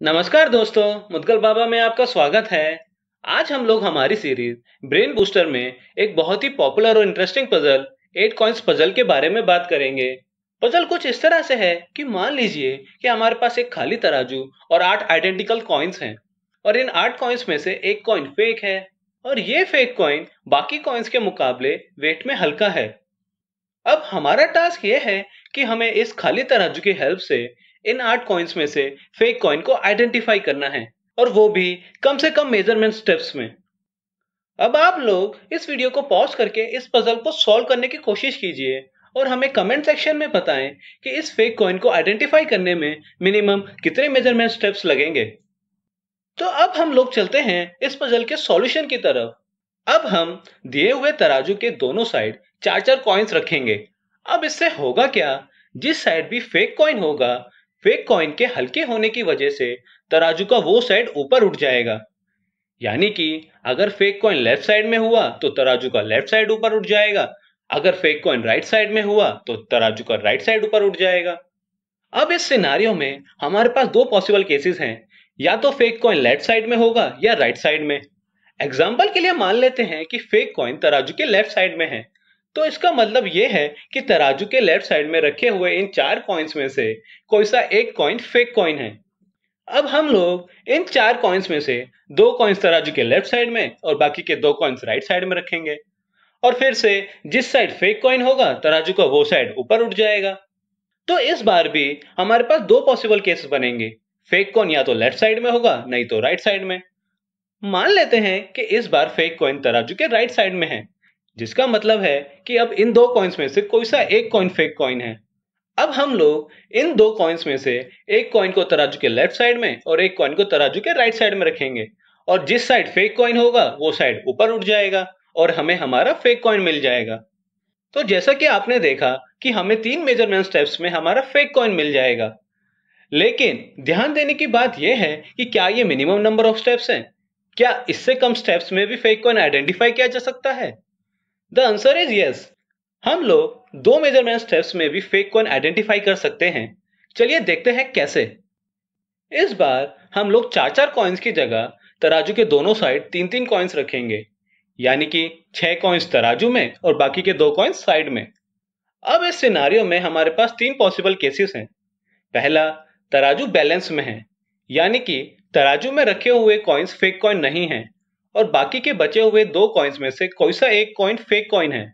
नमस्कार दोस्तों, मुदगल बाबा में आपका स्वागत है। आज हम लोग हमारी सीरीज़ ब्रेन बूस्टर में एक बहुत ही पॉपुलर और interesting puzzle eight coins puzzle के बारे में बात करेंगे। पजल कुछ इस तरह से है कि मान लीजिए कि हमारे पास एक खाली तराजू और आठ आइडेंटिकल कॉइन्स हैं और इन आठ कॉइन्स में से एक कॉइन फेक है और ये फेक कॉइन बाकी कॉइन्स के मुकाबले वेट में हल्का है। अब हमारा टास्क ये है कि हमें इस खाली तराजू की हेल्प से इन आठ कॉइन्स में से फेक कॉइन को आइडेंटिफाई करना है और वो भी कम से कम मेज़रमेंट स्टेप्स में। अब आप लोग इस वीडियो को पॉज करके इस पजल को सॉल्व करने की कोशिश कीजिए और हमें कमेंट सेक्शन में बताएँ कि इस फेक कॉइन को आइडेंटिफाई करने में मिनिमम कितने मेज़रमेंट स्टेप्स लगेंगे। तो अब हम लोग चलते हैं इस पजल के सॉल्यूशन की तरफ़। अब हम दिए हुए तराजू के दोनों साइड चार चार कॉइन्स रखेंगे। अब इससे होगा क्या? जिस साइड भी फेक कॉइन होगा फेक कॉइन के हल्के होने की वजह से तराजू का वो साइड ऊपर उठ जाएगा। यानी कि अगर फेक कॉइन लेफ़्ट साइड में हुआ तो तराजू का लेफ़्ट साइड ऊपर उठ जाएगा। अगर फेक कॉइन राइट साइड में हुआ तो तराजू का राइट साइड ऊपर उठ जाएगा। अब इस सिनारियो में हमारे पास दो पॉसिबल केसेस हैं। या तो फेक कॉइन लेफ़्ट साइड में होगा, या राइट साइड में। एग्ज़ाम्पल के लिए मान लेते हैं कि फेक कॉइन तराजू के लेफ़्ट साइड में है। तो इसका मतलब ये है कि तराजू के लेफ़्ट साइड में रखे हुए इन चार कॉइन्स में से कोई सा एक कॉइन फेक कॉइन है। अब हम लोग इन चार कॉइन्स में से दो कॉइन्स तराजू के लेफ़्ट साइड में और बाकी के दो कॉइन्स राइट साइड में रखेंगे। और फिर से जिस साइड फेक कॉइन होगा, तराजू का वो साइड ऊपर उठ जाएगा। तो इस बार भी हमारे पास दो पॉसिबल केस बनेंगे। फेक कॉइन या तो लेफ़्ट साइड में होगा, नहीं तो राइट साइड में। मान लेते हैं कि इस बार फेक कॉइन तराजू के राइट साइड में है। जिसका मतलब है कि अब इन दो कॉइन्स में से कोई सा एक कॉइन फेक कॉइन है। अब हम लोग इन दो कॉइन्स में से एक कॉइन को तराजू के लेफ़्ट साइड में और एक कॉइन को तराजू के राइट साइड में रखेंगे। और जिस साइड फेक कॉइन होगा, वो साइड ऊपर उठ जाएगा और हमें हमारा फेक कॉइन मिल जाएगा। तो जैसा कि आपने देखा कि हमें तीन मेज़रमेंट स्टेप्स में हमारा फेक कॉइन मिल जाएगा। लेकिन ध्यान देने की बात यह है कि क्या ये मिनिमम नंबर ऑफ़ स्टेप्स हैं? क्या इससे कम स्टेप्स में भी फेक कॉइन आइडेंटिफाई किया जा सकता है? द आंसर इज़ यस हम लोग दो मेज़रमेंट स्टेप्स में भी फेक कॉइन आइडेंटिफाई कर सकते हैं। चलिए देखते हैं कैसे। इस बार हम लोग चार चार कॉइन्स की जगह तराजू के दोनों साइड तीन तीन कॉइन्स रखेंगे। यानी कि छह कॉइन्स तराजू में और बाकी के दो कॉइन्स साइड में। अब इस सिनारियो में हमारे पास तीन पॉसिबल केसेस हैं। पहला, तराजू बैलेंस में है। यानी कि तराजू में रखे हुए कॉइन्स फेक कॉइन नहीं हैं। और बाकी के बचे हुए दो कॉइन्स में से कोई सा एक कॉइन फेक कॉइन है।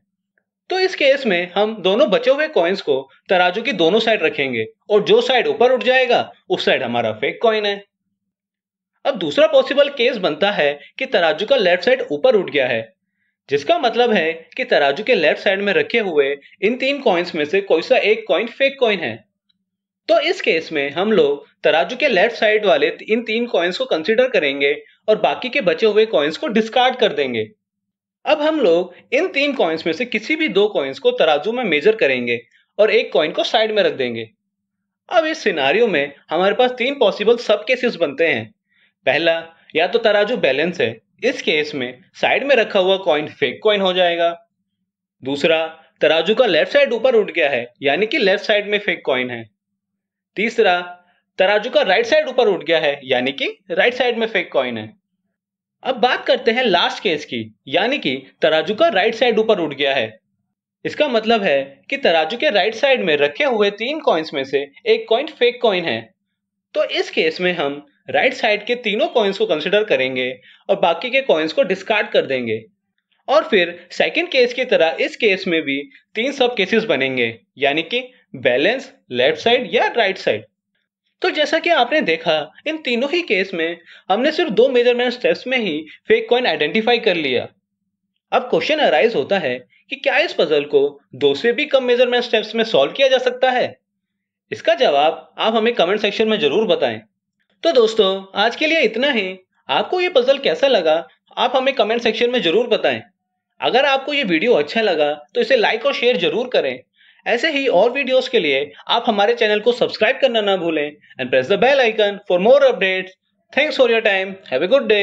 तो इस केस में हम दोनों बचे हुए कॉइन्स को तराजू की दोनों साइड रखेंगे और जो साइड ऊपर उठ जाएगा, उस साइड हमारा फेक कॉइन है। अब दूसरा पॉसिबल केस बनता है कि तराजू का लेफ़्ट साइड ऊपर उठ गया है, जिसका मतलब है कि तराजू के लेफ़्ट साइड में रखे हुए इन तीन कॉइन्स में से कोई सा एक कॉइन फेक कॉइन है। तो इस केस में हम लोग तराजू के लेफ़्ट साइड वाले इन तीन कॉइन्स को कंसिडर करेंगे और बाकी के बचे हुए कॉइन्स को डिस्कार्ड कर देंगे। अब हम लोग इन तीन कॉइन्स में से किसी भी दो कॉइन्स को तराजू में मेजर करेंगे और एक कॉइन को साइड में रख देंगे। अब इस सिनारियो में हमारे पास तीन पॉसिबल सब केसेस बनते हैं। पहला, या तो तराजू बैलेंस है। इस केस में साइड में रखा हुआ कॉइन फेक कॉइन हो जाएगा। दूसरा, तराजू का लेफ़्ट साइड ऊपर उठ गया है, यानी कि लेफ़्ट साइड में फेक कॉइन है। तीसरा तराजू का राइट साइड ऊपर उठ गया है, यानी कि राइट साइड में फेक कॉइन है। अब बात करते हैं लास्ट केस की, यानी कि तराजू का राइट साइड ऊपर उठ गया है। इसका मतलब है कि तराजू के राइट साइड में रखे हुए तीन कॉइन्स में से एक कॉइन फेक कॉइन है। तो इस केस में हम राइट साइड के तीनों कॉइन्स को कंसिडर करेंगे और बाकी के कॉइन्स को डिस्कार्ड कर देंगे। और फिर सेकंड केस की तरह इस केस में भी तीन सब केसेस बनेंगे, यानी कि बैलेंस लेफ़्ट साइड या राइट साइड तो जैसा कि आपने देखा, इन तीनों ही केस में हमने सिर्फ़ दो मेज़रमेंट स्टेप्स में ही फेक कॉइन आइडेंटिफाई कर लिया। अब क्वेश्चन अराइज होता है कि क्या इस पजल को दो से भी कम मेज़रमेंट स्टेप्स में सॉल्व किया जा सकता है? इसका जवाब आप हमें कमेंट सेक्शन में ज़रूर बताएँ। तो दोस्तों, आज के लिए इतना ही। आपको ये पजल कैसा लगा, आप हमें कमेंट सेक्शन में ज़रूर बताएँ। अगर आपको ये वीडियो अच्छा लगा तो इसे लाइक और शेयर ज़रूर करें। ऐसे ही और वीडियोस के लिए आप हमारे चैनल को सब्सक्राइब करना ना भूलें and press the bell icon for more updates thanks for your time have a good day